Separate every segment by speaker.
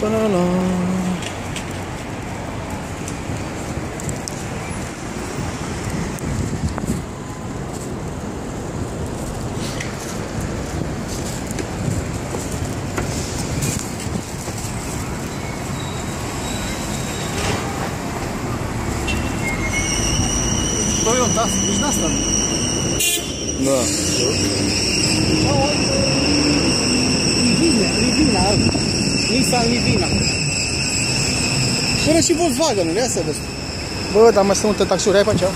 Speaker 1: Ta-la-la.
Speaker 2: Toyota, nici n-asta.
Speaker 1: Da.
Speaker 2: Livina, Livina, Nissan Livina. Până și Volkswagen-ul, ia să vezi.
Speaker 1: Bă, dar mai sunt multe taxiuri, ai pe aceea?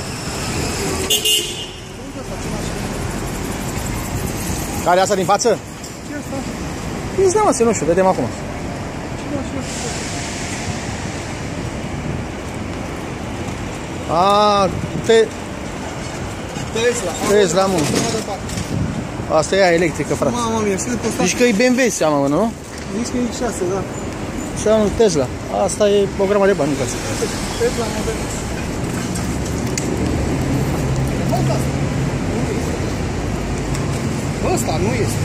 Speaker 1: Care e asta din față?
Speaker 2: Ce asta?
Speaker 1: Îți dau mă, nu știu, vedem acum.
Speaker 2: Ce mașină?
Speaker 1: A, te,
Speaker 2: Tesla.
Speaker 1: Tesla, mă. Asta e aia electrică, frate.
Speaker 2: Mamă mie, sunt pe
Speaker 1: Zici că e BMW seamă, nu?
Speaker 2: Nici că e X6, da.
Speaker 1: Seamă Tesla. Asta e o grămadă de bani, nu
Speaker 2: Tesla model. Ăsta nu este.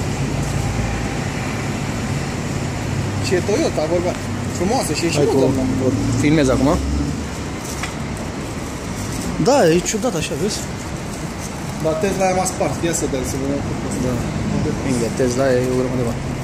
Speaker 2: Ce e Toyota, vorba. Frumoasă și e și
Speaker 1: Hai cu,
Speaker 2: modernă.
Speaker 1: o filmez acum. Da, e ciudat așa, vezi?
Speaker 2: Dar Tesla e mai spart, ia să dăm să vedem.
Speaker 1: Da. Bine, Tesla e o grămadă de bani.
Speaker 2: Asta.